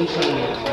一緒。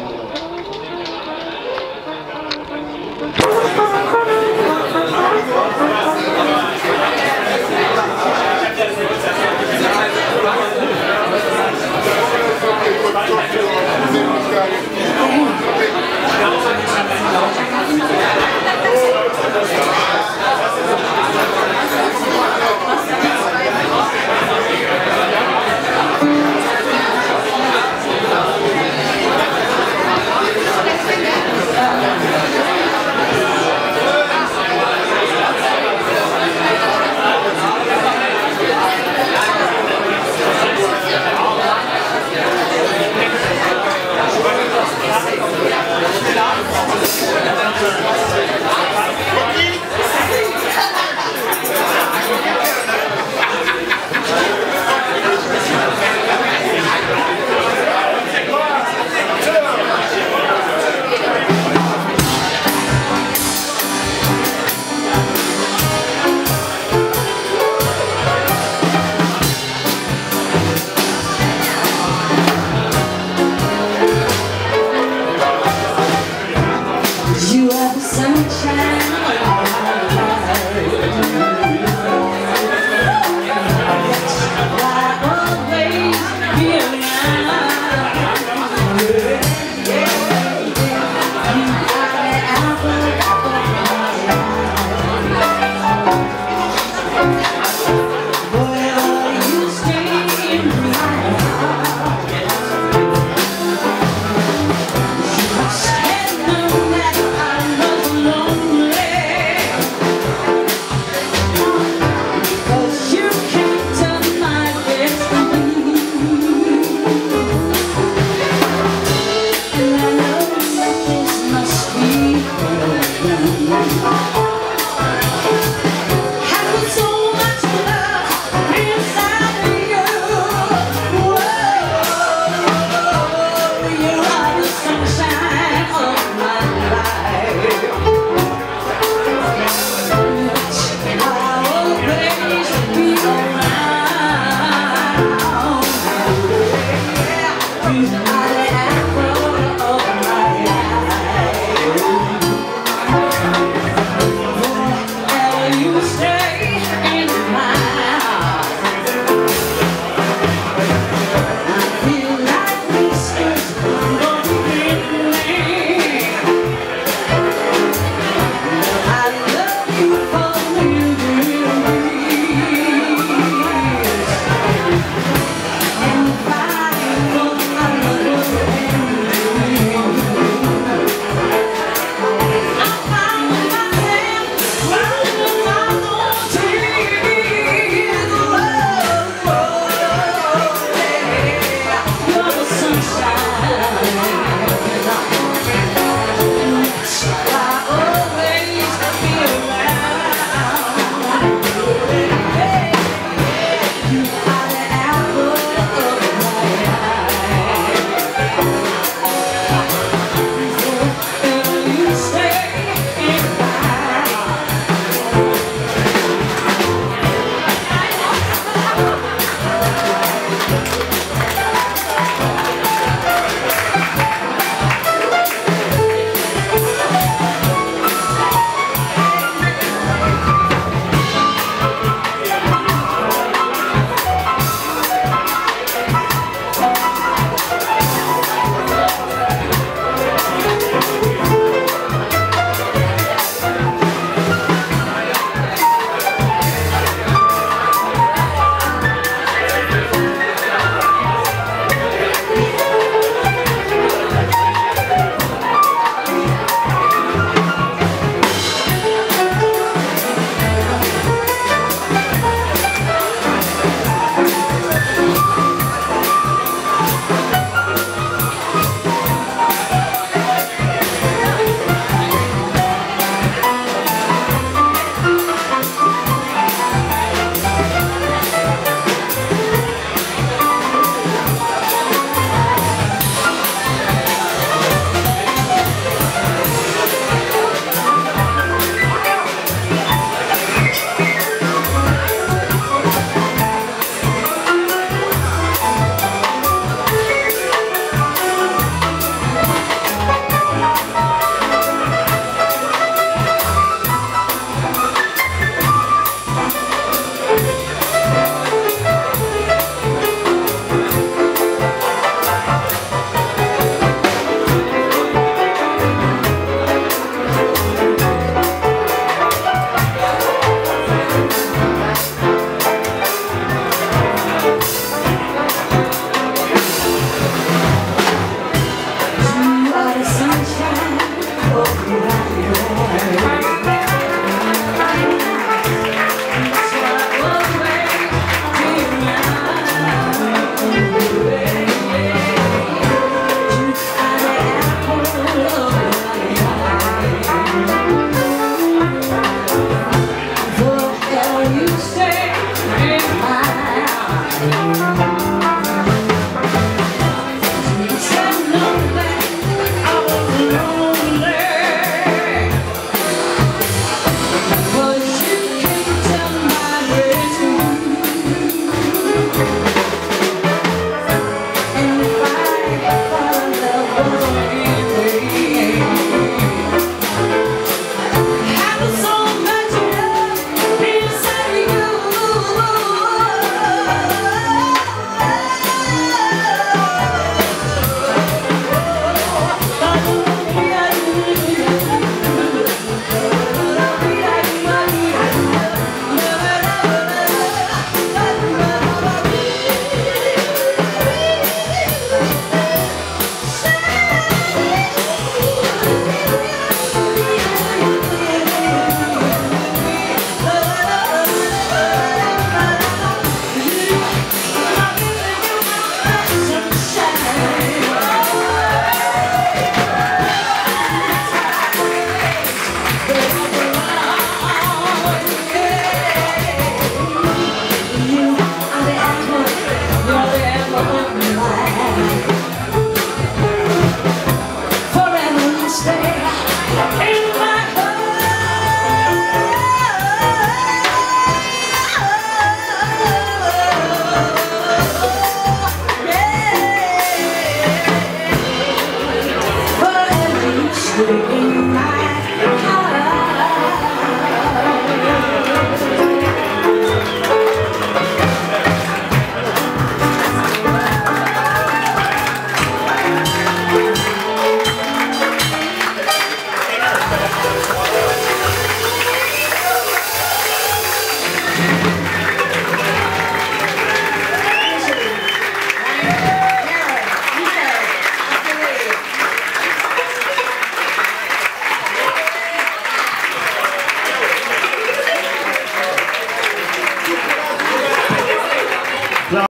say